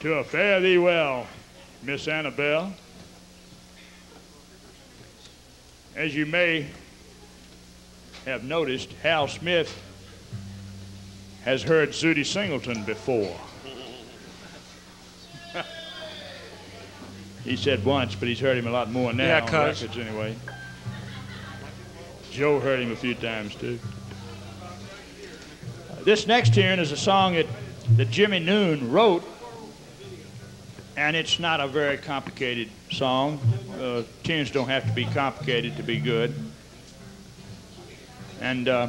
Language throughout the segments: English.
To a fare thee well, Miss Annabelle. As you may have noticed, Hal Smith has heard Zutty Singleton before. he said once, but he's heard him a lot more now Yeah, on records anyway. Joe heard him a few times too. Uh, this next tune is a song that, that Jimmie Noone wrote, and it's not a very complicated song. Uh, tunes don't have to be complicated to be good. And uh,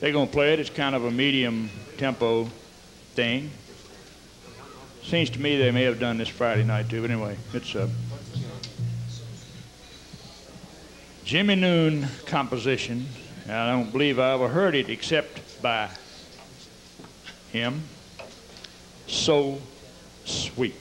they're going to play it. It's kind of a medium tempo thing. Seems to me they may have done this Friday night too, but anyway, it's a Jimmie Noone composition. And I don't believe I ever heard it except by him. So sweet.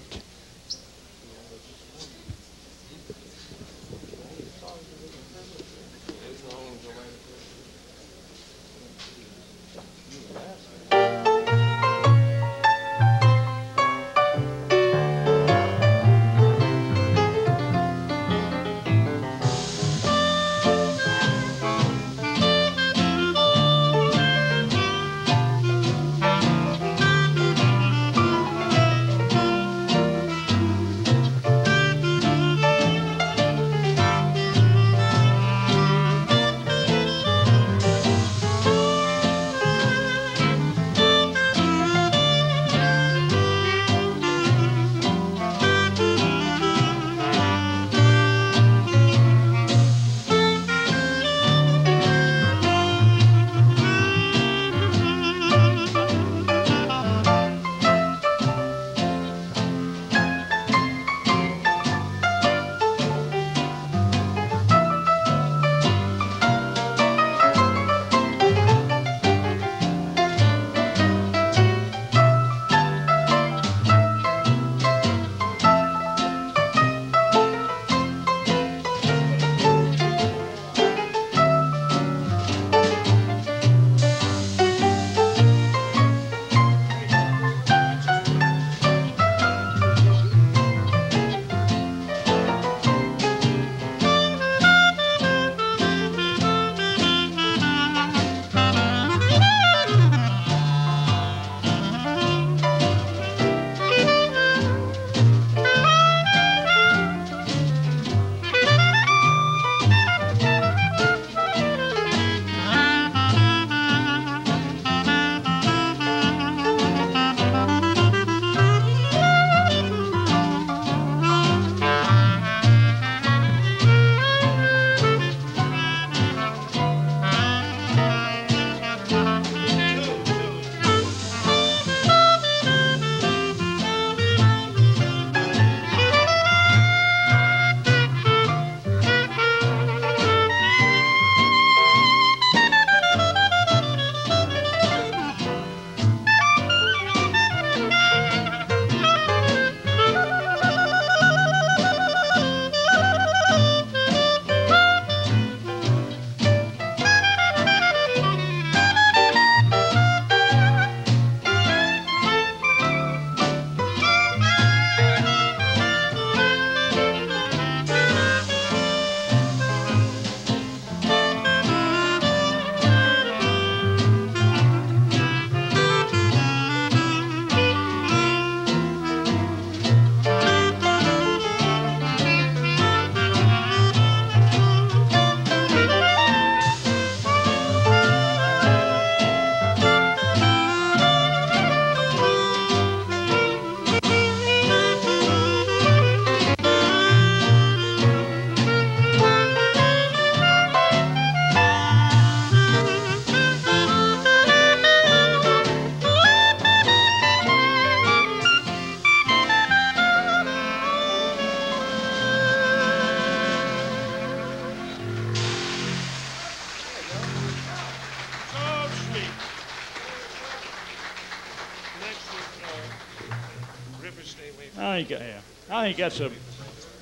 Think, yeah, I think that's a,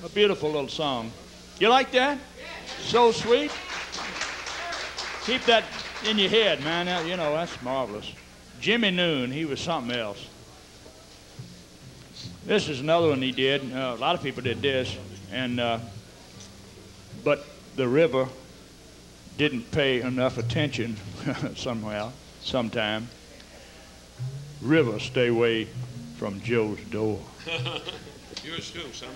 a beautiful little song. You like that? So sweet. Keep that in your head, man. That- You know, that's marvelous. Jimmie Noone, he was something else. This is another one he did. Uh, a lot of people did this, and uh, but the river didn't pay enough attention somehow, sometime. River, stay away from Joe's door. Yours too, some.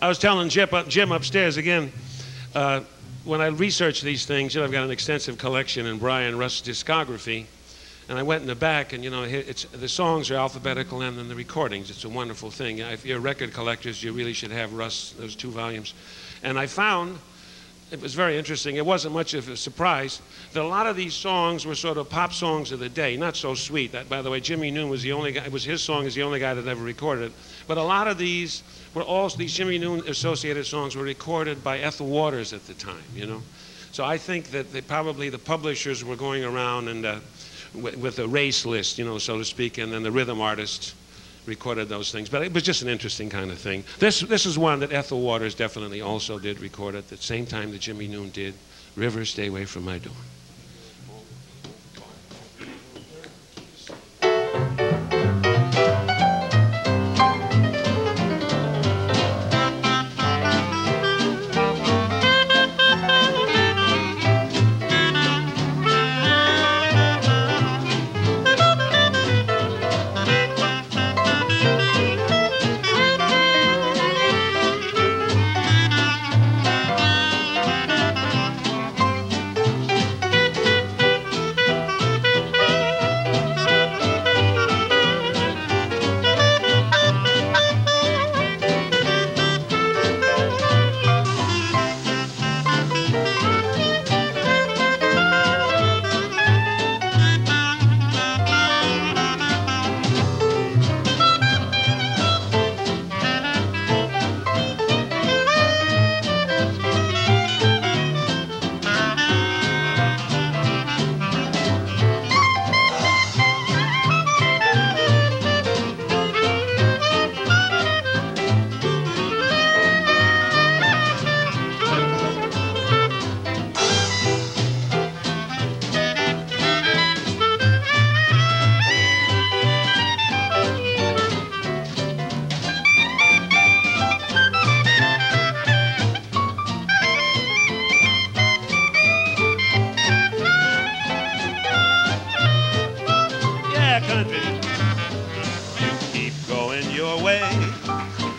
I was telling Jim, up, Jim upstairs again. Uh, when I researched these things, you know, I've got an extensive collection in Brian Rust's discography, and I went in the back, and you know, it's, the songs are alphabetical, and then the recordings. It's a wonderful thing. If you're record collectors, you really should have Russ those two volumes. And I found it was very interesting. It wasn't much of a surprise that a lot of these songs were sort of pop songs of the day, not so sweet. That, by the way, Jimmie Noone was the only guy. It was his song is the only guy that ever recorded it. But a lot of these were all these Jimmie Noone associated songs were recorded by Ethel Waters at the time. You know, so I think that they, probably the publishers were going around and uh, with, with a race list, you know, so to speak, and then the rhythm artists recorded those things. But it was just an interesting kind of thing. This, this is one that Ethel Waters definitely also did record at the same time that Jimmie Noone did. River, stay away from my door.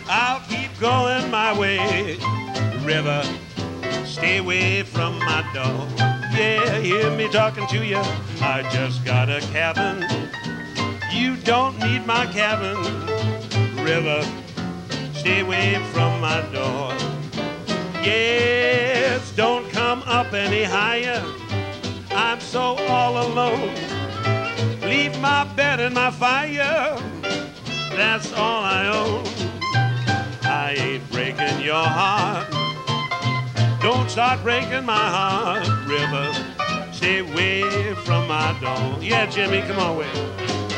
I'll keep going my way. River, stay away from my door. Yeah, hear me talking to you. I just got a cabin. You don't need my cabin. River, stay away from my door. Yes, don't come up any higher. I'm so all alone. Leave my bed and my fire. That's all I own. I ain't breaking your heart. Don't start breaking my heart, River. Stay away from my door. Yeah, Jimmy, come on, wait.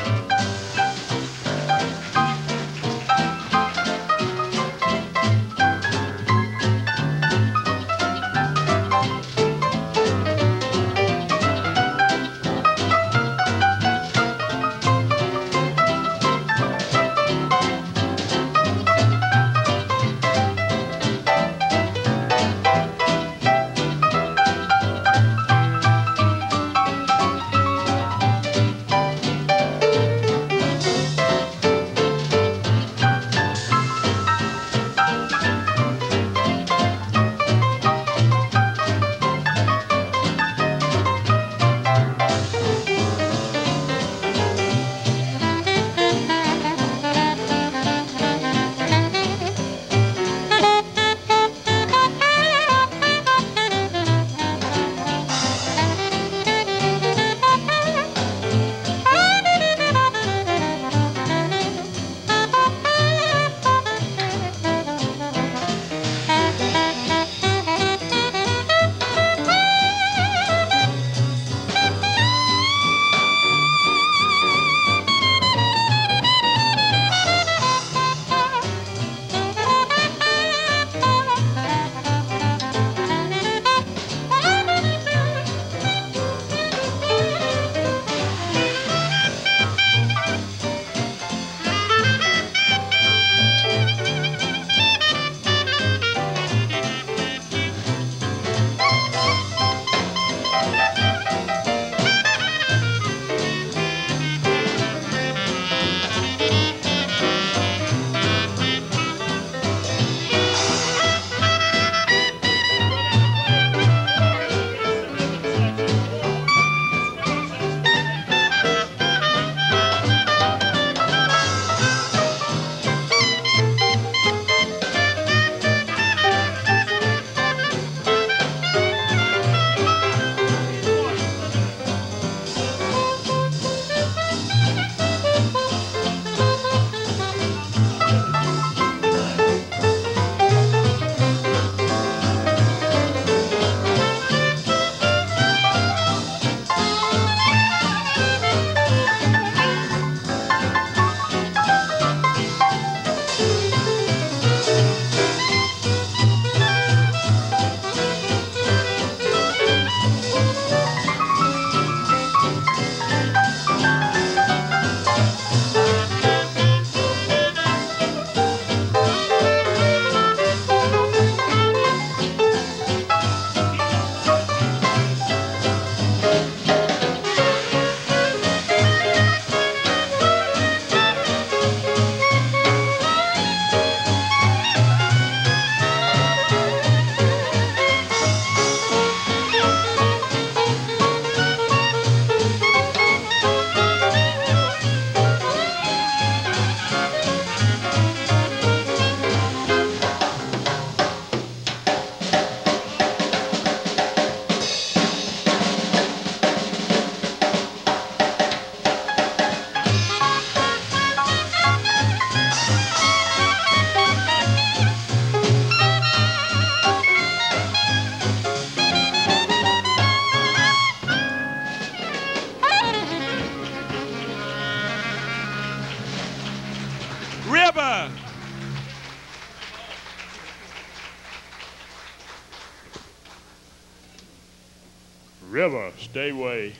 River, stay away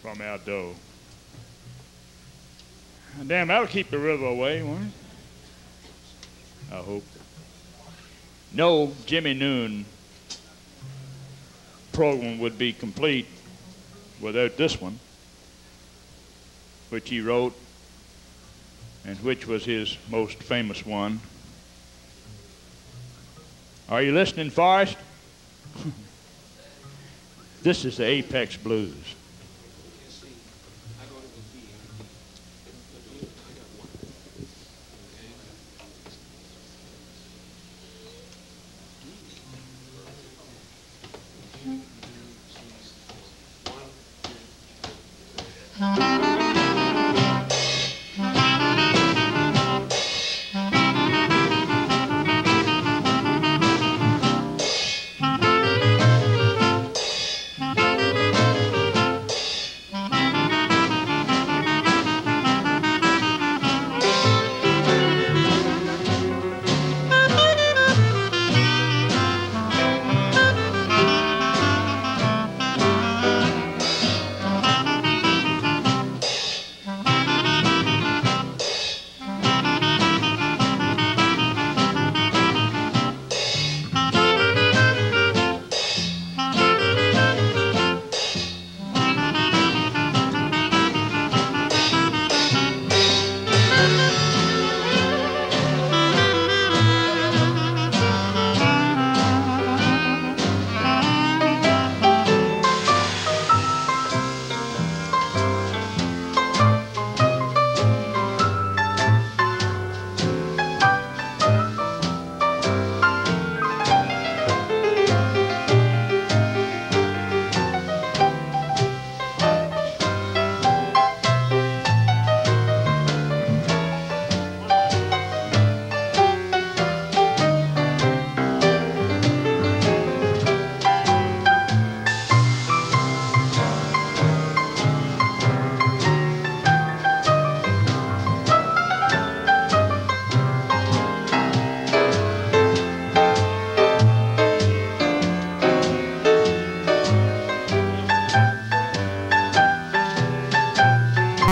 from our door. Damn, that'll keep the river away, won't it? I hope. No Jimmie Noone program would be complete without this one, which he wrote and which was his most famous one. Are you listening, Forrest? this is the Apex Blues.